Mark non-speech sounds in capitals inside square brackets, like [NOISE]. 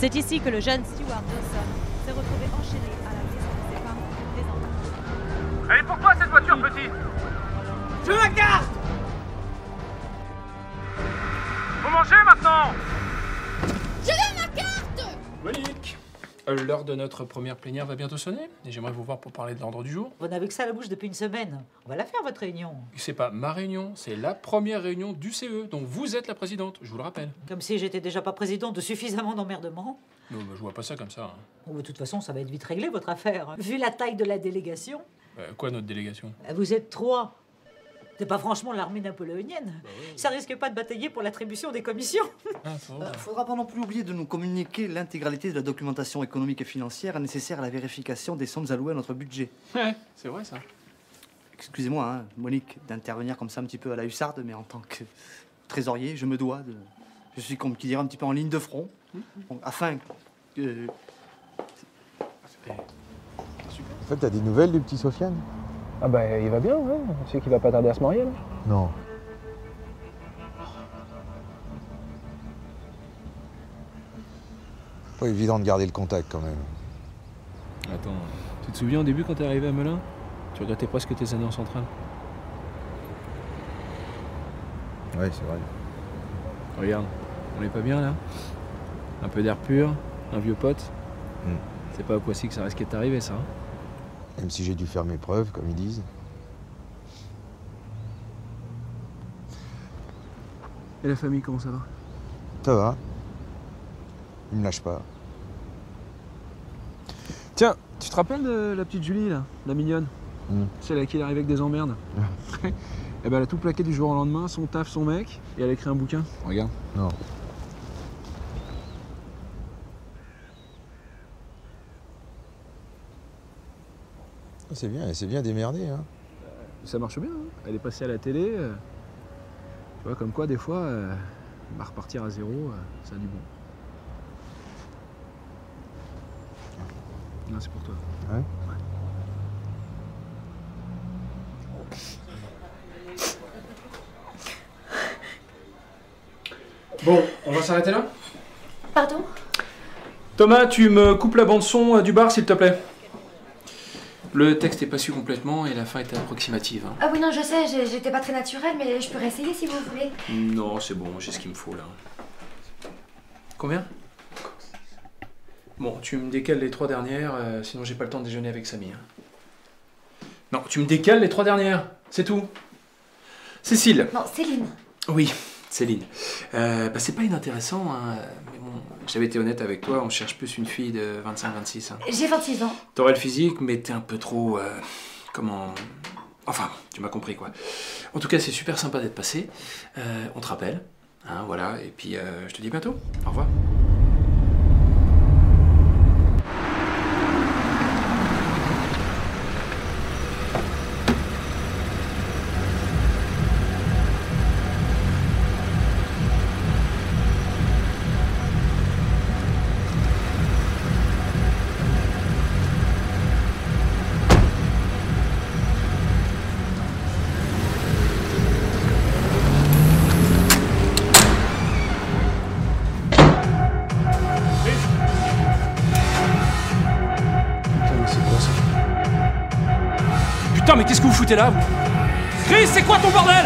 C'est ici que le jeune Stewart Dawson s'est retrouvé enchaîné à la maison de ses parents des enfants. Elle est pour toi cette voiture, petit? Je veux ma carte Faut manger maintenant Monique! euh, L'heure de notre première plénière va bientôt sonner et j'aimerais vous voir pour parler de l'ordre du jour. Vous n'avez que ça à la bouche depuis une semaine. On va la faire, votre réunion. C'est pas ma réunion, c'est la première réunion du CE, donc vous êtes la présidente, je vous le rappelle. Comme si j'étais déjà pas présidente de suffisamment d'emmerdements. Non, bah, je vois pas ça comme ça. hein. De toute façon, ça va être vite réglé, votre affaire. Vu la taille de la délégation, Euh, quoi notre délégation? Vous êtes trois. C'est pas franchement l'armée napoléonienne. Ça risque pas de batailler pour l'attribution des commissions. Ah, Euh, faudra pas non plus oublier de nous communiquer l'intégralité de la documentation économique et financière nécessaire à la vérification des sommes allouées à notre budget. Ouais, c'est vrai ça. Excusez-moi, hein, Monique, d'intervenir comme ça un petit peu à la hussarde, mais en tant que trésorier, je me dois de. Je suis, comme qui dirait, un petit peu en ligne de front, Donc, afin que. En fait, t'as des nouvelles du petit Sofiane? Ah bah il va bien, ouais. On sait qu'il va pas tarder à se marier là. Non. Pas évident de garder le contact quand même. Attends, tu te souviens au début quand t'es arrivé à Melun? Tu regrettais presque tes années en centrale. Ouais, c'est vrai. Regarde, on est pas bien là Un peu d'air pur, un vieux pote. Hmm. C'est pas au Poissy que ça risquait de t'arriver ça. hein Même si j'ai dû faire mes preuves, comme ils disent. Et la famille, comment ça va? Ça va. Ils me lâchent pas. Tiens, tu te rappelles de la petite Julie là, la mignonne Hmm. Celle à qui il arrive avec des emmerdes [LAUGHS] Eh ben elle a tout plaqué du jour au lendemain, son taf, son mec, et elle a écrit un bouquin. Regarde. Non. C'est bien, c'est bien démerdé, hein. Ça marche bien, hein. elle est passée à la télé. euh, Tu vois, comme quoi des fois, euh, bah, repartir à zéro, euh, ça a du bon. Non, c'est pour toi. Ouais. Bon, on va s'arrêter là? Pardon? Thomas, tu me coupes la bande son du bar s'il te plaît. Le texte est pas su complètement et la fin était approximative. hein. Ah oui, non, je sais, j'ai- j'étais pas très naturelle, mais je peux réessayer si vous voulez. Non, c'est bon, j'ai ce qu'il me faut là. Combien? Bon, tu me décales les trois dernières, euh, sinon j'ai pas le temps de déjeuner avec Samy. hein. Non, tu me décales les trois dernières, c'est tout. Cécile. Non, Céline. Oui, Céline. Euh, bah, c'est pas inintéressant, hein, j'avais été honnête avec toi, on cherche plus une fille de 25-26. hein. J'ai 26 ans. T'aurais le physique, mais t'es un peu trop. euh, comment. Enfin, tu m'as compris quoi. En tout cas, c'est super sympa d'être passé. Euh, on te rappelle. Hein, voilà, et puis euh, je te dis à bientôt. Au revoir. Putain, mais qu'est-ce que vous foutez là, Chris, c'est quoi ton bordel